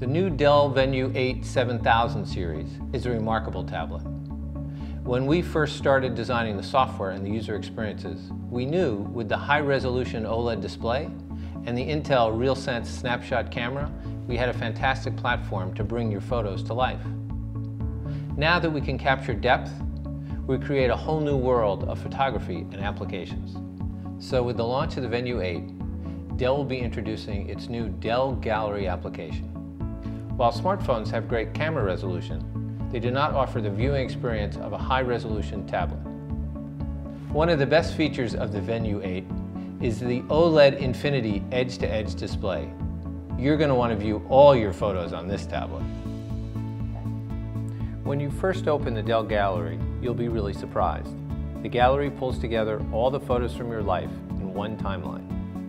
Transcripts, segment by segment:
The new Dell Venue 8 7000 series is a remarkable tablet. When we first started designing the software and the user experiences, we knew with the high-resolution OLED display and the Intel RealSense snapshot camera, we had a fantastic platform to bring your photos to life. Now that we can capture depth, we create a whole new world of photography and applications. So with the launch of the Venue 8, Dell will be introducing its new Dell Gallery application. While smartphones have great camera resolution, they do not offer the viewing experience of a high-resolution tablet. One of the best features of the Venue 8 is the OLED Infinity edge-to-edge -edge display. You're going to want to view all your photos on this tablet. When you first open the Dell Gallery, you'll be really surprised. The gallery pulls together all the photos from your life in one timeline.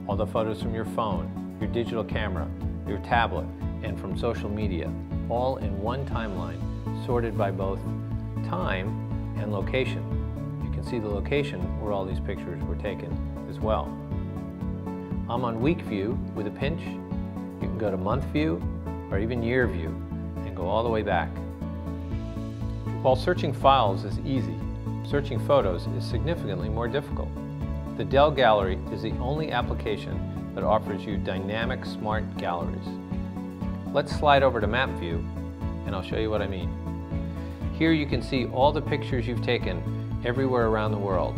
All the photos from your phone, your digital camera, your tablet, and from social media, all in one timeline, sorted by both time and location. You can see the location where all these pictures were taken as well. I'm on week view with a pinch. You can go to month view or even year view and go all the way back. While searching files is easy, searching photos is significantly more difficult. The Dell Gallery is the only application that offers you dynamic smart galleries. Let's slide over to map view and I'll show you what I mean. Here you can see all the pictures you've taken everywhere around the world.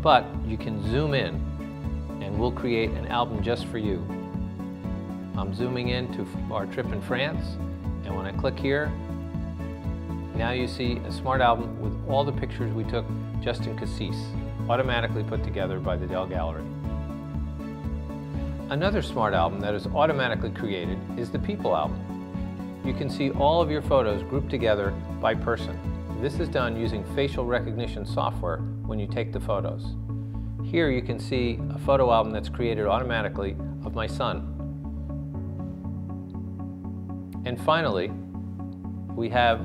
But you can zoom in and we'll create an album just for you. I'm zooming in to our trip in France and when I click here, now you see a smart album with all the pictures we took just in Cassis, automatically put together by the Dell Gallery. Another smart album that is automatically created is the People album. You can see all of your photos grouped together by person. This is done using facial recognition software when you take the photos. Here you can see a photo album that's created automatically of my son. And finally, we have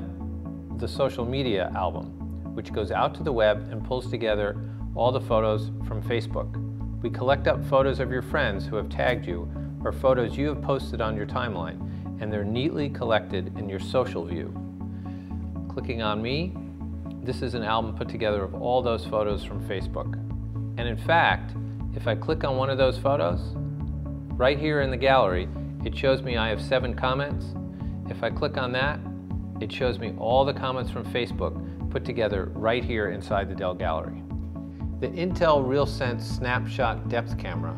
the social media album, which goes out to the web and pulls together all the photos from Facebook. We collect up photos of your friends who have tagged you or photos you have posted on your timeline, and they're neatly collected in your social view. Clicking on me, this is an album put together of all those photos from Facebook. And in fact, if I click on one of those photos, right here in the gallery, it shows me I have seven comments. If I click on that, it shows me all the comments from Facebook put together right here inside the Dell Gallery. The Intel RealSense Snapshot Depth Camera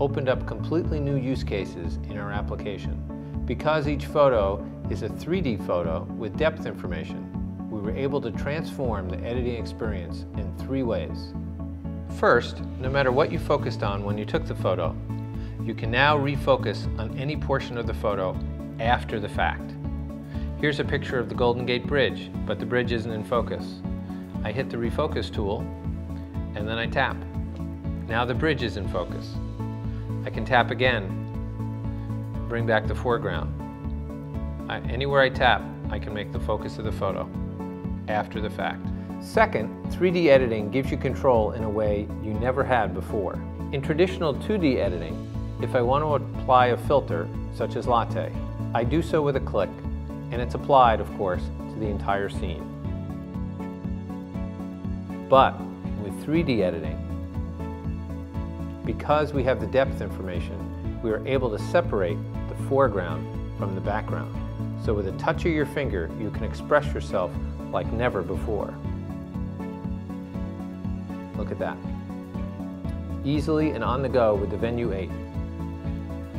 opened up completely new use cases in our application. Because each photo is a 3D photo with depth information, we were able to transform the editing experience in three ways. First, no matter what you focused on when you took the photo, you can now refocus on any portion of the photo after the fact. Here's a picture of the Golden Gate Bridge, but the bridge isn't in focus. I hit the refocus tool and then I tap. Now the bridge is in focus. I can tap again, bring back the foreground. I, anywhere I tap, I can make the focus of the photo after the fact. Second, 3D editing gives you control in a way you never had before. In traditional 2D editing, if I want to apply a filter, such as latte, I do so with a click, and it's applied, of course, to the entire scene. But 3D editing, because we have the depth information, we are able to separate the foreground from the background. So with a touch of your finger, you can express yourself like never before. Look at that. Easily and on the go with the Venue 8.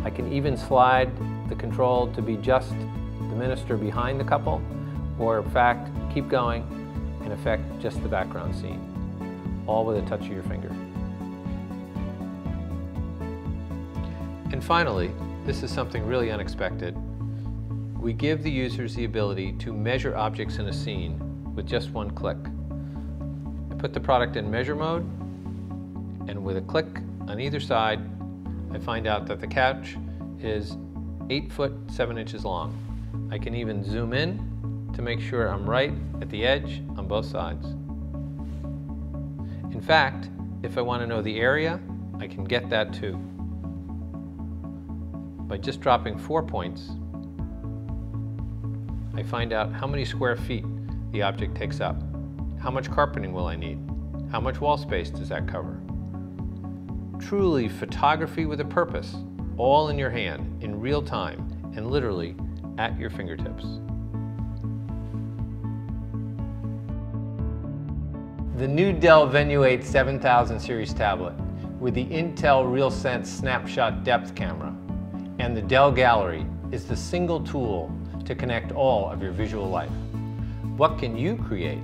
I can even slide the control to be just the minister behind the couple, or in fact, keep going and affect just the background scene all with a touch of your finger. And finally, this is something really unexpected. We give the users the ability to measure objects in a scene with just one click. I put the product in measure mode, and with a click on either side, I find out that the couch is 8 foot 7 inches long. I can even zoom in to make sure I'm right at the edge on both sides. In fact, if I want to know the area, I can get that too. By just dropping four points, I find out how many square feet the object takes up. How much carpeting will I need? How much wall space does that cover? Truly photography with a purpose, all in your hand, in real time, and literally at your fingertips. The new Dell Venue 8 7000 series tablet with the Intel RealSense Snapshot Depth Camera and the Dell Gallery is the single tool to connect all of your visual life. What can you create